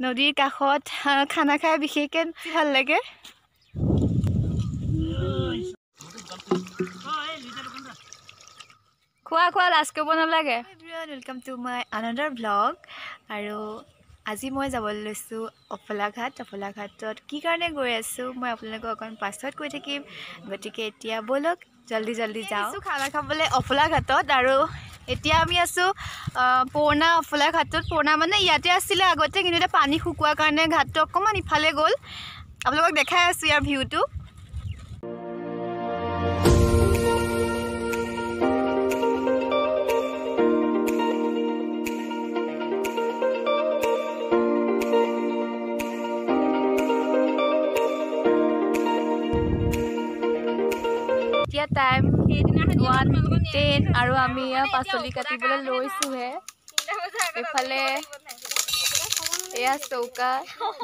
নদীৰ কাষত খানা খাই বিশেষকৈ ভাল লাগে। খোৱা খোৱা লাজ কৰিব নালাগে। ৱেলকাম টু মাই আনন্দৰ ব্লগ আৰু আজি মই যাবলৈ লৈছোঁ অফলাঘাট। অফলাঘাটত কি কাৰণে গৈ আছোঁ মই আপোনালোকক অকণ পাছত কৈ থাকিম। গতিকে এতিয়া ব'লক জল্দি জল্দি যাওঁ। খানা খাবলৈ অফলাঘাটত আৰু এতিয়া আমি আছোঁ পুৰণা অফলাঘাটত পুৰণা মানে ইয়াতে আছিলে আগতে কিন্তু এতিয়া পানী শুকোৱাৰ কাৰণে ঘাটটো অকণমান ইফালে গ'ল। আপোনালোকক দেখাই আছোঁ ইয়াৰ ভিউটো। টাইম ওৱান টেন আৰু আমি ইয়াৰ পাচলি কাটিবলৈ লৈছোঁহে। এইফালে এয়া চৌকা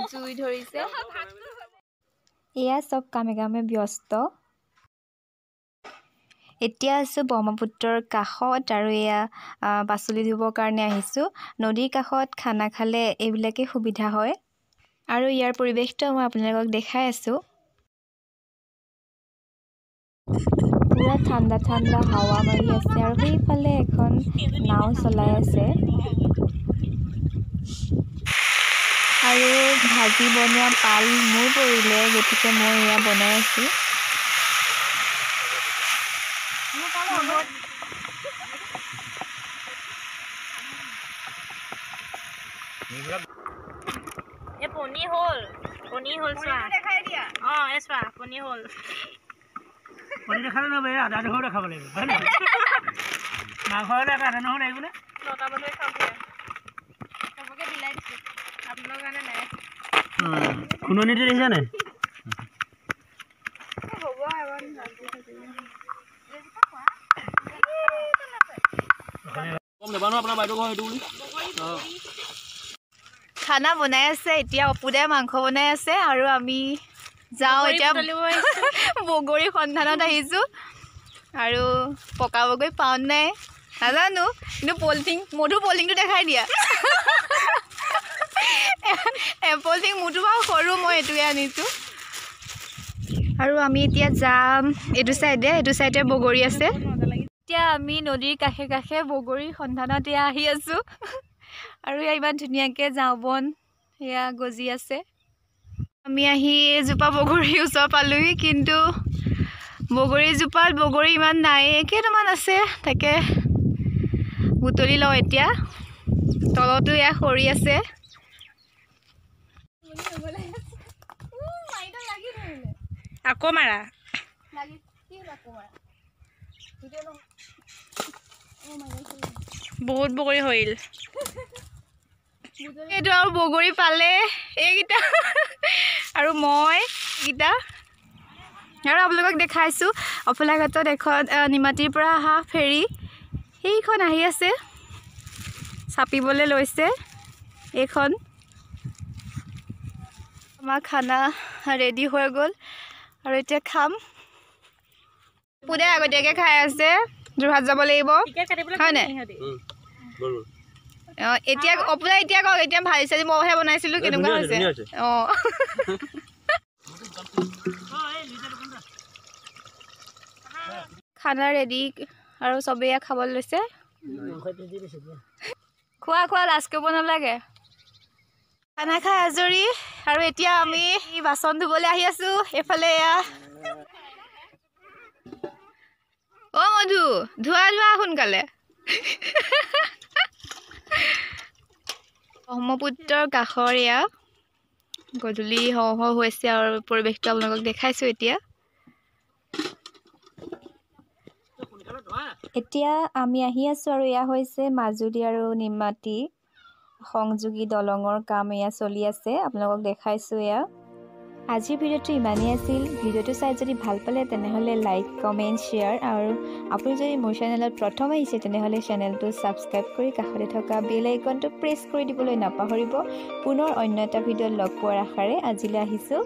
জুই ধৰিছে। এয়া চব কামে কামে ব্যস্ত। এতিয়া আছোঁ ব্ৰহ্মপুত্ৰৰ কাষত আৰু এয়া পাচলি ধুবৰ কাৰণে আহিছোঁ। নদীৰ কাষত খানা খালে এইবিলাকেই সুবিধা হয়। আৰু ইয়াৰ পৰিৱেশটো মই আপোনালোকক দেখাই আছোঁ। পূৰা ঠাণ্ডা ঠাণ্ডা হাৱা মাৰি আছে আৰু সেইফালে এখন নাও চলাই আছে। আৰু ভাজি বনোৱা পাল মোৰ পৰিলে গতিকে মই এয়া বনাই আছোঁ। এ পনী হ'ল। পনী হ'ল চোৱা। অ এই চোৱা পনী হ'ল। দেখালে নহ'ব এই আদা দেখাব লাগিব হয় নহয়? মাংস হ'লে আকৌ আদা নহৰু লাগিবনে নটা মানুহে খাম চবকে বিলাই দিছোঁ আপোনালোকৰ কাৰণে নাই খুননিটো দেখিছা নাই খানা বনাই আছে এতিয়া অপুদাই মাংস বনাই আছে আৰু আমি যাওঁ এতিয়া বগৰী সন্ধানত আহিছোঁ। আৰু পকা বগৰী পাওঁ নাই নাজানো। কিন্তু পলিথিন মধু পলিথিনটো দেখাই দিয়া। পলিথিন মোৰটো বাৰু সৰু মই এইটোৱে আনিছোঁ। আৰু আমি এতিয়া যাম এইটো চাইডে এইটো চাইডে বগৰী আছে। এতিয়া আমি নদীৰ কাষে কাষে বগৰীৰ সন্ধানত এয়া আহি আছোঁ। আৰু এয়া ইমান ধুনীয়াকৈ ঝাওঁ বন এয়া গজি আছে। আমি আহি এজোপা বগৰীৰ ওচৰ পালোহি কিন্তু বগৰীজোপাত বগৰী ইমান নাই কেইটামান আছে তাকে বুটলি লওঁ এতিয়া। তলতো এয়া সৰি আছে। আকৌ মাৰা। বহুত বগৰী হৰিল এইটো আৰু বগৰী পালে এইকেইটা। আৰু মই এইকেইটা আৰু আপোনালোকক দেখাইছোঁ। অফলাঘাটত এখন নিমাতীৰ পৰা অহা ফেৰী। সেইখন আহি আছে। চাপিবলৈ লৈছে। এইখন। আমাৰ খানা ৰেডি হৈ গ'ল। আৰু এতিয়া খাম। পুদে আগতীয়াকৈ খাই আছে। যোৰহাট যাব লাগিব। টিকেট অঁ এতিয়া এতিয়া কওক এতিয়া ভাজি চাজি মইহে বনাইছিলোঁ কেনেকুৱা হৈছে? অঁ। খানা ৰেডি আৰু চবেই ইয়াত খাবলৈ লৈছে। খোৱা খোৱা লাজ কৰিব নালাগে। খানা খাই আজৰি আৰু এতিয়া আমি বাচন ধুবলৈ আহি আছোঁ এইফালে এয়া। অ মধু ধোৱা ধোৱা সোনকালে। ব্ৰহ্মপুত্ৰৰ কাষৰ এয়া। গধূলি হওঁ হওঁ হৈছে আৰু পৰিৱেশটো আপোনালোকক দেখাইছোঁ এতিয়া। এতিয়া আমি আহি আছোঁ আৰু এয়া হৈছে মাজুলী আৰু নিমাতী সংযোগী দলঙৰ কাম এয়া চলি আছে। আপোনালোকক দেখাইছোঁ এয়া। আজিৰ ভিডিঅ'টো ইমানেই আছিল। ভিডিঅ'টো চাই যদি ভাল পালে তেনেহ'লে লাইক কমেণ্ট শ্বেয়াৰ আৰু আপুনি যদি মোৰ চেনেলত প্ৰথম আহিছে তেনেহ'লে চেনেলটো ছাবস্ক্ৰাইব কৰি কাষতে থকা বেল আইকনটো প্ৰেছ কৰি দিবলৈ নাপাহৰিব। পুনৰ অন্য এটা ভিডিঅ'ত লগ পোৱাৰ আশাৰে আজিলৈ আহিছোঁ।